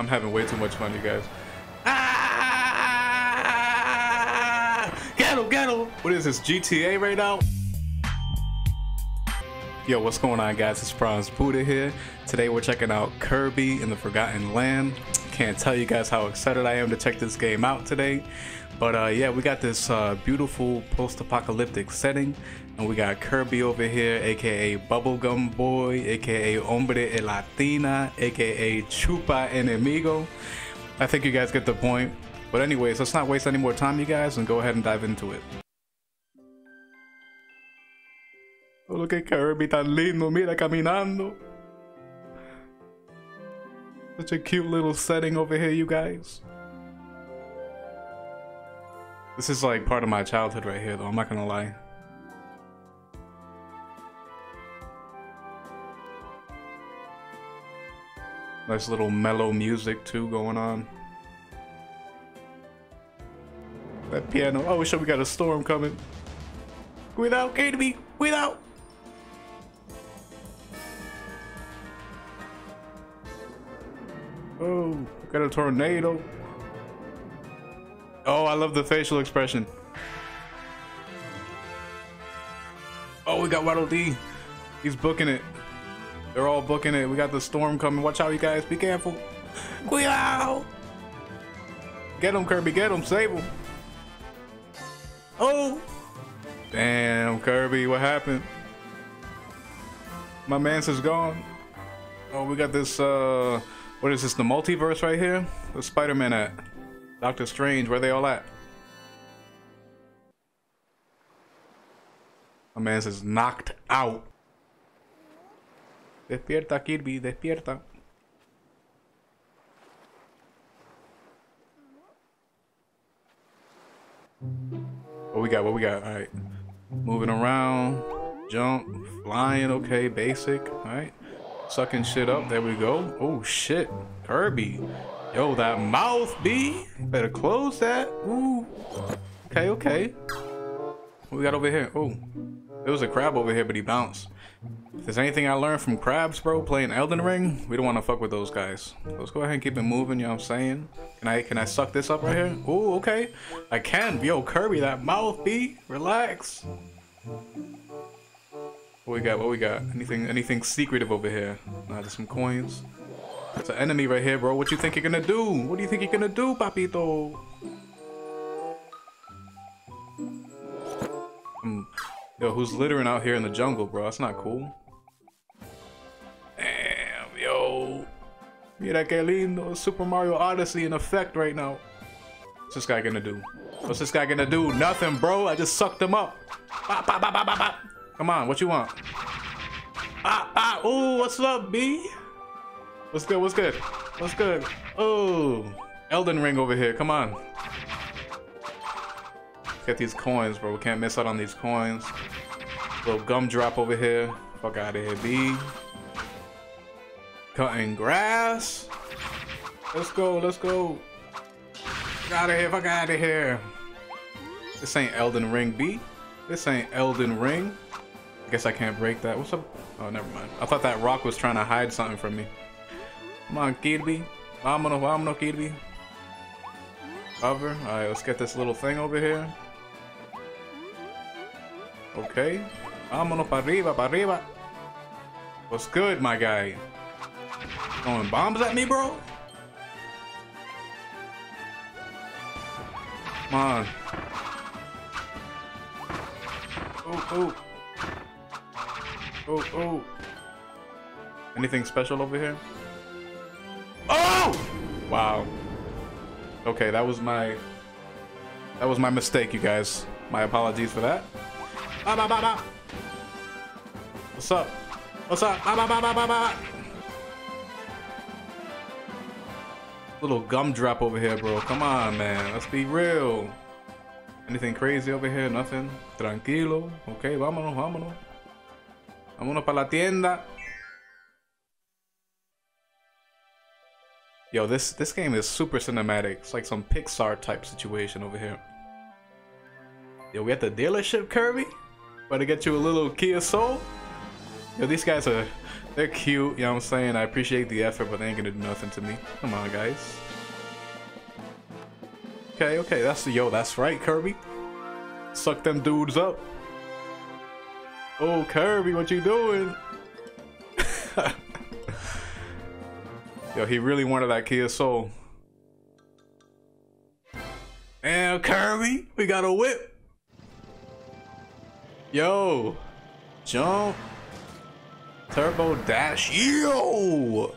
I'm having way too much fun, you guys. Ah! Get him, get him! What is this, GTA right now? Yo, what's going on guys? It's Bronze Buddha here. Today we're checking out Kirby in the Forgotten Land. Can't tell you guys how excited I am to check this game out today. But uh, yeah, we got this uh, beautiful post-apocalyptic setting. And we got Kirby over here, aka Bubblegum Boy, aka Hombre e Latina, aka Chupa Enemigo. I think you guys get the point. But anyways, let's not waste any more time, you guys, and go ahead and dive into it. Oh, look at Kirby, tan lindo, mira, caminando. Such a cute little setting over here, you guys. This is like part of my childhood right here, though, I'm not gonna lie. Nice little mellow music, too, going on. That piano. Oh, shit, we got a storm coming. Without Kirby, without. Oh, got a tornado. Oh, I love the facial expression. Oh, we got Waddle Dee. He's booking it. They're all booking it. We got the storm coming. Watch out, you guys. Be careful. Cuidado. Get him, Kirby. Get him. Save him. Oh. Damn, Kirby. What happened? My man's is gone. Oh, we got this, uh... What is this, the multiverse right here? Where's Spider-Man at? Doctor Strange, where they all at? My man says knocked out. Despierta, Kirby, despierta. What we got? What we got? All right. Moving around, jump, flying, okay, basic, all right. Sucking shit up, there we go. Oh shit, Kirby. Yo, that mouth, B. Better close that. Ooh. Okay, okay. What we got over here? Oh, there was a crab over here, but he bounced. If there's anything I learned from crabs, bro, playing Elden Ring, we don't want to fuck with those guys. Let's go ahead and keep it moving, you know what I'm saying? Can I can I suck this up right here? Oh, okay. I can. Yo, Kirby, that mouth, B. Relax. What we got? What we got? Anything anything secretive over here? Nah, just some coins. It's an enemy right here, bro. What you think you're gonna do? What do you think you're gonna do, papito? Um, yo, who's littering out here in the jungle, bro? That's not cool. Damn, yo. Mira que lindo. Super Mario Odyssey in effect right now. What's this guy gonna do? What's this guy gonna do? Nothing, bro. I just sucked him up. Bop, bop, bop. Come on, what you want? Ah, ah, ooh, what's up, B? What's good, what's good? What's good? Oh, Elden Ring over here, come on. Get these coins, bro. We can't miss out on these coins. Little gumdrop over here. Fuck out of here, B. Cutting grass. Let's go, let's go. Fuck out of here, fuck out of here. This ain't Elden Ring, B. This ain't Elden Ring. I guess I can't break that. What's up? Oh, never mind. I thought that rock was trying to hide something from me. Come on, Kirby. Vámonos, vámonos, Kirby. Cover. Alright, let's get this little thing over here. Okay. Vámonos para arriba, para arriba. What's good, my guy? Throwing bombs at me, bro? Come on. Oh, oh. Oh, oh. Anything special over here? Oh! Wow. Okay, that was my... That was my mistake, you guys. My apologies for that. Bah, bah, bah, bah. What's up? What's up? Bah, bah, bah, bah, bah, bah. Little gumdrop over here, bro. Come on, man. Let's be real. Anything crazy over here? Nothing? Tranquilo. Okay, vámonos, vámonos. Vámonos para la tienda. Yo, this this game is super cinematic. It's like some Pixar type situation over here. Yo, we at the dealership, Kirby? About to get you a little Kia Soul? Yo, these guys are, they're cute, you know what I'm saying? I appreciate the effort, but they ain't gonna do nothing to me. Come on, guys. Okay, okay, that's, yo, that's right, Kirby. Suck them dudes up. Oh, Kirby, what you doing? yo, he really wanted that Kia Soul. And Kirby, we got a whip. Yo, jump. Turbo dash. Yo!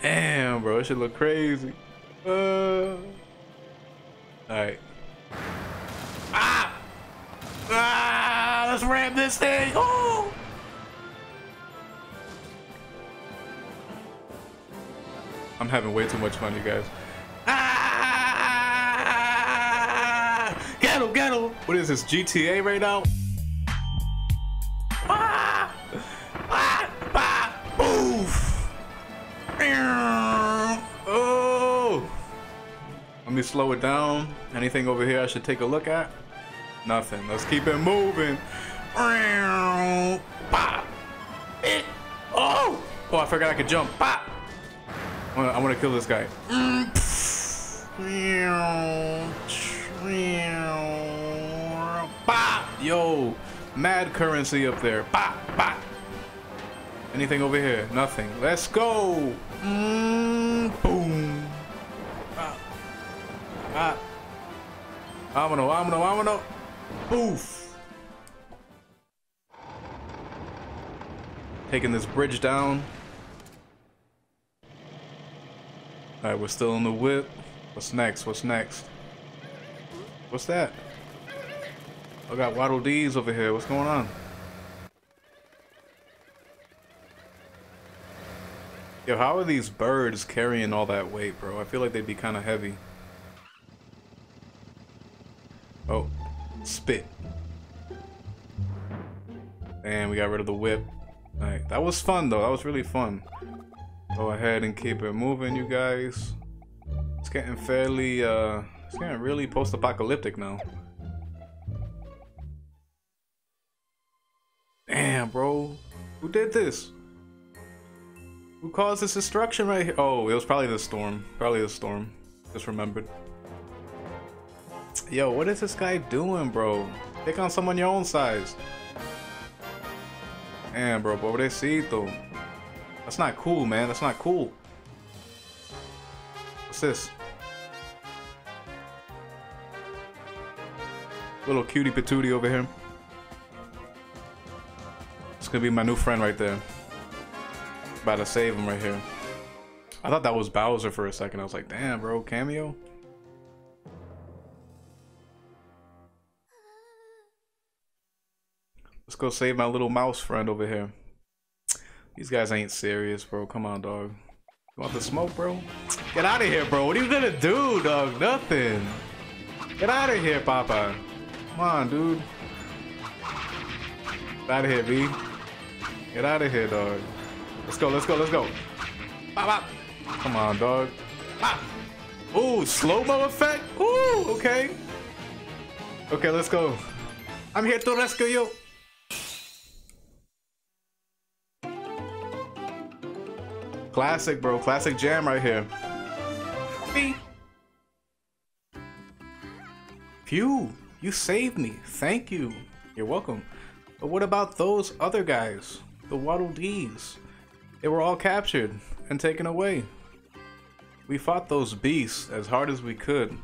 Damn, bro. It should look crazy. Uh. Alright. Ah! Ah! Let's ram this thing! Oh! I'm having way too much fun, you guys. Ah! Get him, get him! What is this, GTA right now? Ah, ah, ah, oh. Let me slow it down. Anything over here I should take a look at? Nothing. Let's keep it moving. Oh! Oh, I forgot I could jump. Pop. I want to kill this guy. Yo, mad currency up there. Anything over here? Nothing. Let's go. Boom. Ah. Vámonos, vámonos, vámonos. Boof. Taking this bridge down. Alright, we're still in the whip. What's next? What's next? What's that? I got Waddle Dees over here. What's going on? Yo, how are these birds carrying all that weight, bro? I feel like they'd be kind of heavy. Spit. And we got rid of the whip. Alright, that was fun though. That was really fun. Go ahead and keep it moving, you guys. It's getting fairly, uh, it's getting really post-apocalyptic now. Damn, bro. Who did this? Who caused this destruction right here? Oh, it was probably the storm. Probably the storm. Just remembered. Yo, what is this guy doing, bro? Pick on someone your own size. Damn, bro, pobrecito. That's not cool, man. That's not cool. What's this? Little cutie patootie over here. It's gonna be my new friend right there. About to save him right here. I thought that was Bowser for a second. I was like, damn, bro, cameo? Let's go save my little mouse friend over here. These guys ain't serious, bro. Come on, dog. You want the smoke, bro? Get out of here, bro. What are you gonna do, dog? Nothing. Get out of here, Papa. Come on, dude. Get out of here, B. Get out of here, dog. Let's go, let's go, let's go. Bop, bop. Come on, dog. Bop. Ooh, slow-mo effect? Ooh, okay. Okay, let's go. I'm here to rescue you. Classic, bro. Classic jam right here. Me. Phew, you saved me. Thank you. You're welcome. But what about those other guys? The Waddle Dees? They were all captured and taken away. We fought those beasts as hard as we could,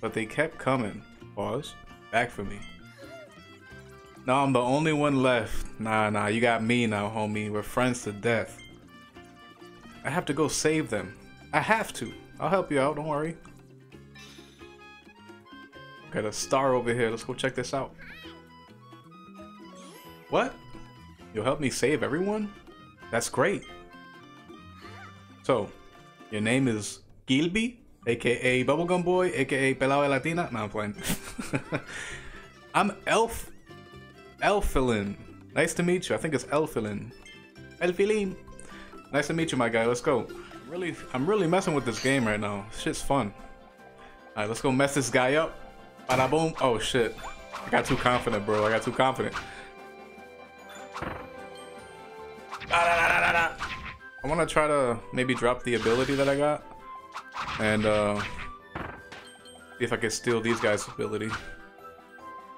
but they kept coming. Pause. Back for me. Now I'm the only one left. Nah, nah, you got me now, homie. We're friends to death. I have to go save them. I have to. I'll help you out, don't worry. Got a star over here. Let's go check this out. What? You'll help me save everyone? That's great. So, your name is Gilby, aka Bubblegum Boy, aka Pelao Latina? No, I'm playing. I'm Elf. Elfilin. Nice to meet you. I think it's Elfilin. Elfilin. Nice to meet you, my guy. Let's go. I'm really, I'm really messing with this game right now. Shit's fun. All right, let's go mess this guy up. Bada boom. Oh shit. I got too confident, bro. I got too confident. I want to try to maybe drop the ability that I got. And uh, see if I can steal these guys' ability.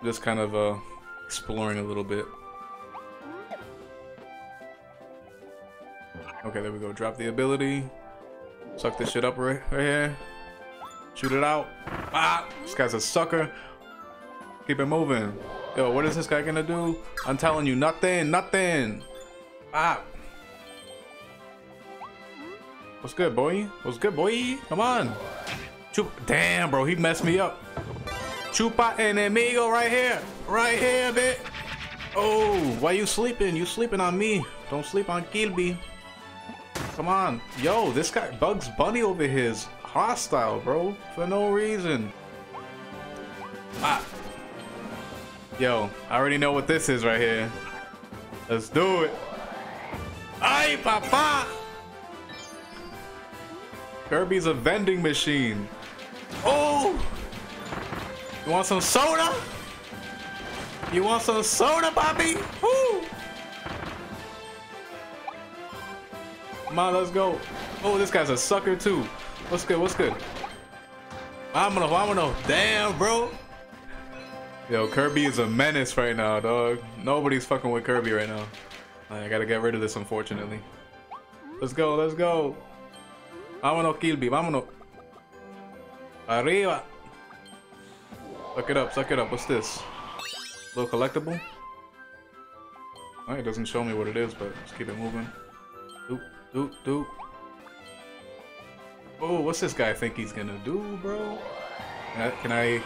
Just kind of uh, exploring a little bit. Okay, there we go. Drop the ability. Suck this shit up right, right here. Shoot it out. Ah! This guy's a sucker. Keep it moving. Yo, what is this guy gonna do? I'm telling you, nothing, nothing. Ah. What's good, boy? What's good, boy? Come on. Chup Damn, bro, he messed me up. Chupa enemigo right here. Right here, bitch. Oh, why you sleeping? You sleeping on me. Don't sleep on Kilby. Come on. Yo, this guy, Bugs Bunny over here is hostile, bro. For no reason. Ah. Yo, I already know what this is right here. Let's do it. Ay, papa! Kirby's a vending machine. Oh! You want some soda? You want some soda, Poppy? Woo! On, let's go. Oh, this guy's a sucker too. What's good? What's good? Vámonos, vámonos. Damn, bro. Yo, Kirby is a menace right now, dog. Nobody's fucking with Kirby right now. I gotta get rid of this, unfortunately. Let's go, let's go. Vámonos, Kirby, vámonos. Arriba. Suck it up, suck it up. What's this? Little collectible? It doesn't show me what it is, but let's keep it moving. Doop, doop, doop. Oh, what's this guy think he's gonna do, bro? Can I...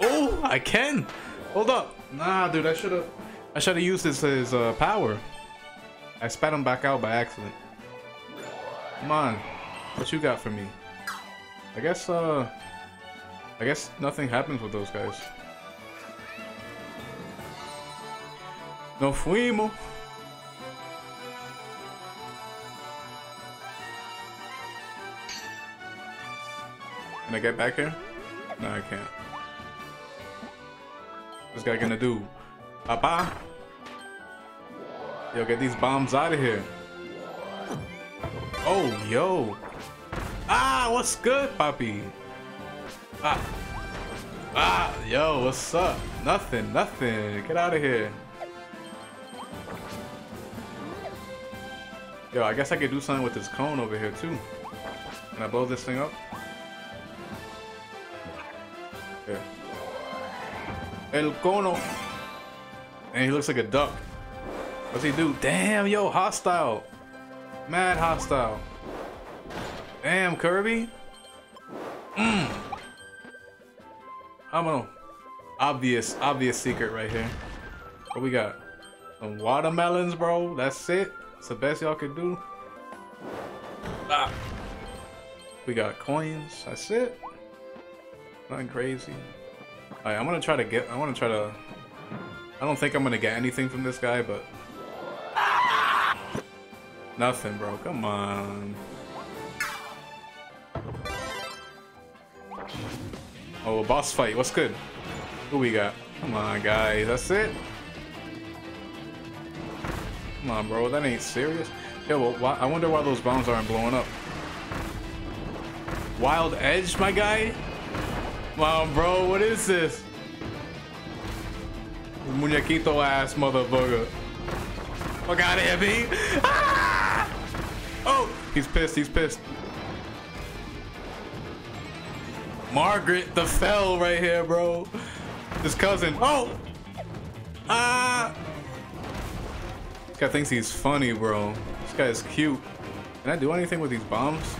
Oh, I can! Hold up! Nah, dude, I should've... I should've used this as uh, power. I spat him back out by accident. Come on. What you got for me? I guess, uh... I guess nothing happens with those guys. No fuimos. Can I get back here? No, I can't. What's guy gonna do? Papa? Yo, get these bombs out of here. Oh, yo. Ah, what's good, Papi? Ah. Ah, yo, what's up? Nothing, nothing. Get out of here. Yo, I guess I could do something with this cone over here, too. Can I blow this thing up? El cono. And he looks like a duck. What's he do? Damn, yo, hostile. Mad hostile. Damn, Kirby. Mmm. I'm gonna obvious, obvious secret right here. What we got? Some watermelons, bro. That's it. It's the best y'all could do. Ah. We got coins. That's it. Nothing crazy. Alright, I'm gonna try to get. I want to try to. I don't think I'm gonna get anything from this guy, but. Nothing, bro. Come on. Oh, a boss fight. What's good? Who we got? Come on, guys. That's it? Come on, bro. That ain't serious. Yo, well, why, I wonder why those bombs aren't blowing up. Wild Edge, my guy? On, bro. What is this? Muñequito ass motherfucker. Fuck out of here, B. Ah! Oh, he's pissed. He's pissed. Margit the fell right here, bro. His cousin. Oh! Ah! This guy thinks he's funny, bro. This guy is cute. Can I do anything with these bombs?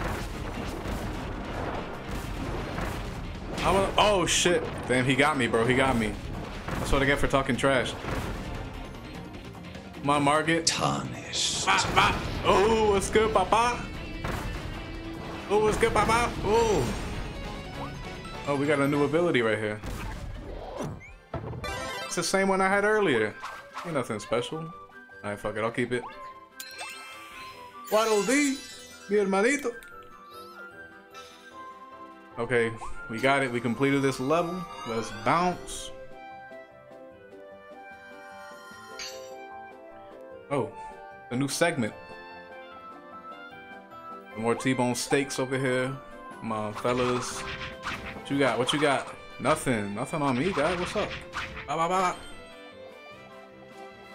Oh shit. Damn, he got me, bro. He got me. That's what I get for talking trash. My Margit. Tarnished. Oh, what's good, Papa? Oh, what's good, Papa? Oh. Oh, we got a new ability right here. It's the same one I had earlier. Ain't nothing special. Alright, fuck it, I'll keep it. Waddle Dee, mi hermanito. Okay, we got it. We completed this level. Let's bounce. Oh, a new segment. More T-bone steaks over here. On, fellas. What you got? What you got? Nothing. Nothing on me, guy. What's up? Bah, bah, bah.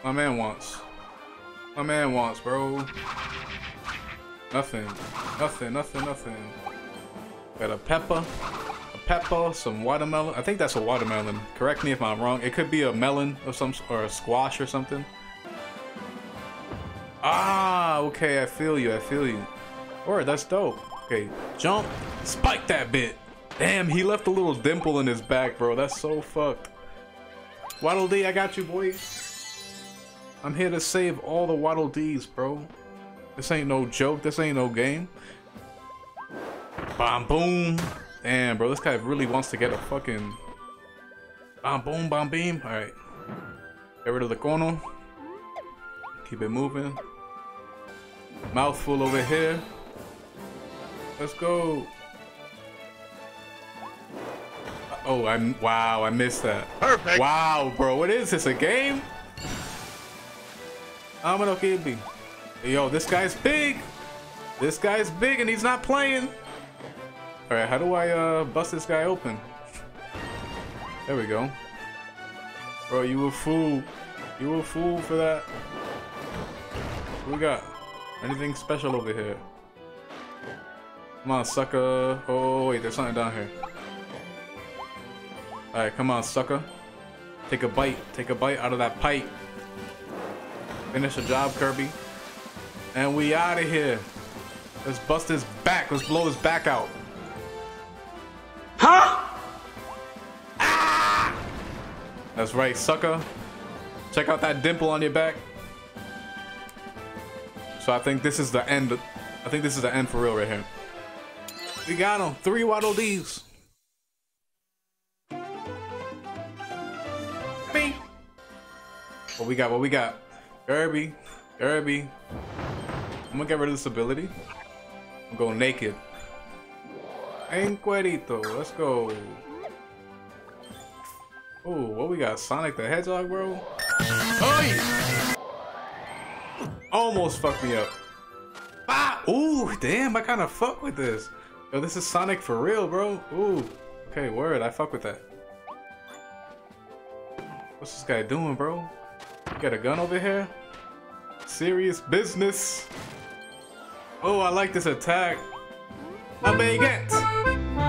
My man wants. My man wants, bro. Nothing. Nothing, nothing, nothing. Got a pepper. Pepper, some watermelon. I think that's a watermelon. Correct me if I'm wrong. It could be a melon or some or a squash or something. Ah, okay, I feel you, I feel you. Alright, that's dope. Okay, jump, spike that bit. Damn, he left a little dimple in his back, bro. That's so fucked. Waddle Dee, I got you, boy. I'm here to save all the Waddle Dees, bro. This ain't no joke. This ain't no game. Bomb boom. Damn, bro. This guy really wants to get a fucking... Bomb boom, bomb beam. Alright. Get rid of the corner. Keep it moving. Mouthful over here. Let's go. Oh, I'm wow, I missed that. Perfect. Wow, bro, what is this? A game? I'm gonna keep me. Yo, this guy's big. This guy's big and he's not playing. All right, how do I uh, bust this guy open? There we go. Bro, you a fool. You a fool for that. What we got? Anything special over here? Come on, sucker. Oh, wait, there's something down here. Alright, come on, sucker. Take a bite. Take a bite out of that pipe. Finish the job, Kirby. And we out of here. Let's bust his back. Let's blow his back out. Huh? Ah! That's right, sucker. Check out that dimple on your back. So I think this is the end. I think this is the end for real right here. We got him. Three Waddle Dees. Me. What we got? What we got? Kirby. Kirby. I'm gonna get rid of this ability. I'm going naked. Encuerito. Let's go. Oh, what we got? Sonic the Hedgehog, bro? Oh, Almost fucked me up. Ah! Ooh, damn, I kind of fuck with this. Yo, this is Sonic for real, bro. Ooh. Okay, word, I fuck with that. What's this guy doing, bro? You got a gun over here? Serious business. Oh, I like this attack. A baguette.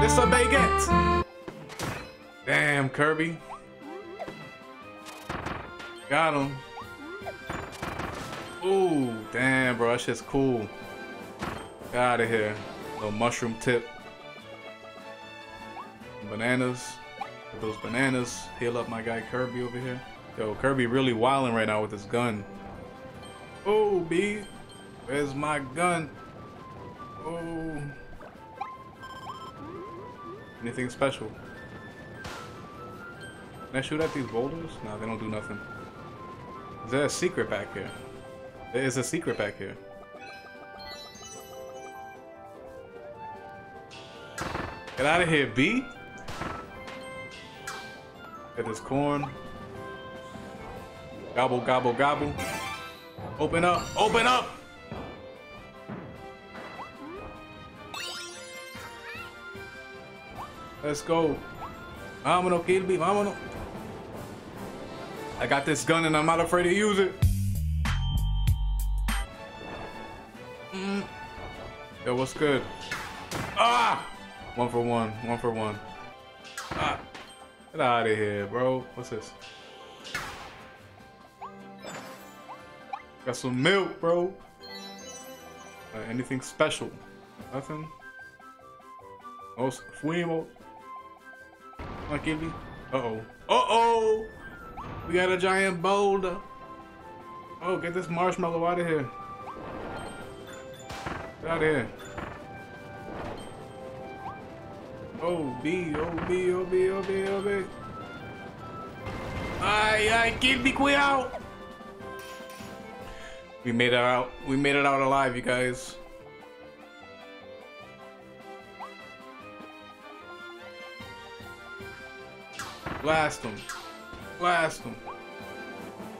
It's a baguette. Damn, Kirby. Got him. Ooh, damn, bro. That shit's cool. Get out of here. Little mushroom tip. Bananas. Get those bananas. Heal up my guy Kirby over here. Yo, Kirby really wilding right now with his gun. Oh, B. Where's my gun? Oh. Anything special? Can I shoot at these boulders? No, they don't do nothing. Is there a secret back here? There is a secret back here. Get out of here, B. Get this corn. Gobble, gobble, gobble. Open up, open up! Let's go. Vámonos, Kilby, vámonos. I got this gun and I'm not afraid to use it. Mm. Yo, what's good? Ah! One for one, one for one. Ah! Get out of here, bro. What's this? Got some milk, bro. Uh, anything special? Nothing? Oh, fuimos. Come on, Gibby. Uh-oh. Uh-oh! We got a giant boulder. Oh, get this marshmallow out of here. Get out of here. Oh, B, oh, B, oh, B, oh, B, oh, B. Ay, ay, Gibby, cuidado! We made it out. We made it out alive, you guys. Blast him. Blast him.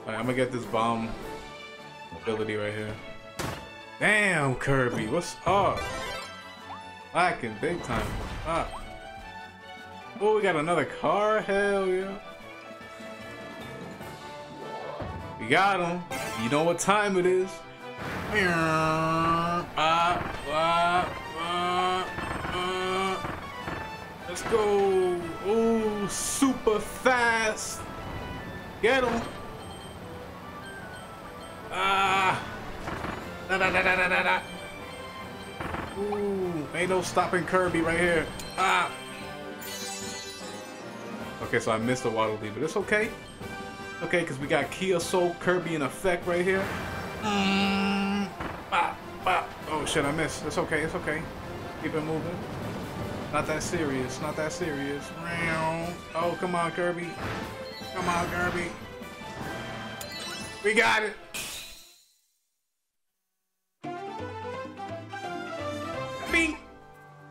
Alright, I'm gonna get this bomb. ability right here. Damn, Kirby, what's up? Lacking big time. Ah. Oh, we got another car? Hell yeah. We got him. You know what time it is. Ah, ah, ah. Let's go. Super fast. Get him. Ah. Da da da da da da. Ooh, ain't no stopping Kirby right here. Ah. Okay, so I missed the Waddle Dee, but it's okay. Okay, because we got Kia Soul Kirby in effect right here. Mm, bah, bah. Oh shit, I missed. It's okay, it's okay. Keep it moving. Not that serious, not that serious. Oh, come on, Kirby. Come on, Kirby. We got it. Bing.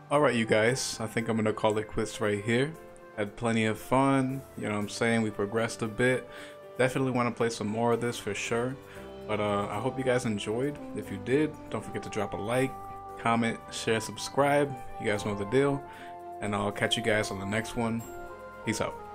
All right, you guys. I think I'm gonna call it quits right here. Had plenty of fun. You know what I'm saying? We progressed a bit. Definitely want to play some more of this for sure. But uh, I hope you guys enjoyed. If you did, don't forget to drop a like, comment, share, subscribe. You guys know the deal. And I'll catch you guys on the next one. Peace out.